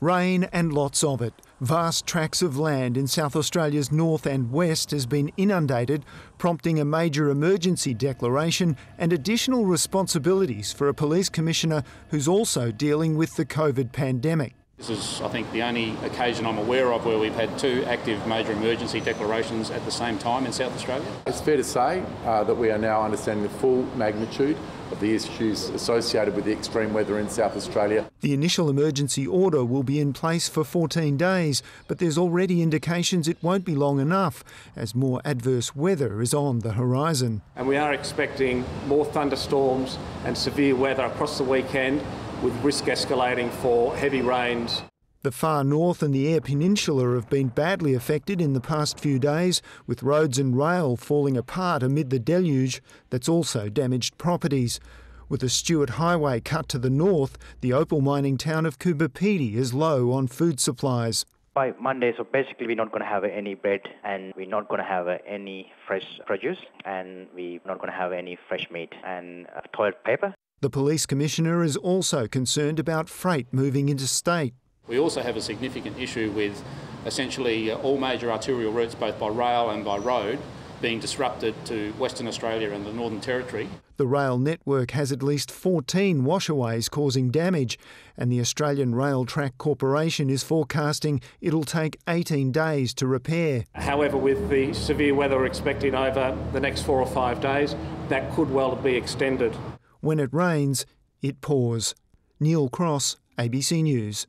Rain and lots of it. Vast tracts of land in South Australia's north and west has been inundated, prompting a major emergency declaration and additional responsibilities for a police commissioner who's also dealing with the COVID pandemic. This is, I think, the only occasion I'm aware of where we've had two active major emergency declarations at the same time in South Australia. It's fair to say uh, that we are now understanding the full magnitude of the issues associated with the extreme weather in South Australia. The initial emergency order will be in place for 14 days, but there's already indications it won't be long enough as more adverse weather is on the horizon. And we are expecting more thunderstorms and severe weather across the weekend with risk escalating for heavy rains. The far north and the Eyre Peninsula have been badly affected in the past few days, with roads and rail falling apart amid the deluge that's also damaged properties. With the Stuart Highway cut to the north, the opal mining town of Coober Pedy is low on food supplies. By Monday, so basically we're not going to have any bread and we're not going to have any fresh produce and we're not going to have any fresh meat and uh, toilet paper. The police commissioner is also concerned about freight moving interstate. We also have a significant issue with essentially uh, all major arterial routes, both by rail and by road, being disrupted to Western Australia and the Northern Territory. The rail network has at least 14 washaways causing damage, and the Australian Rail Track Corporation is forecasting it'll take 18 days to repair. However, with the severe weather we're over the next four or five days, that could well be extended. When it rains, it pours. Neil Cross, ABC News.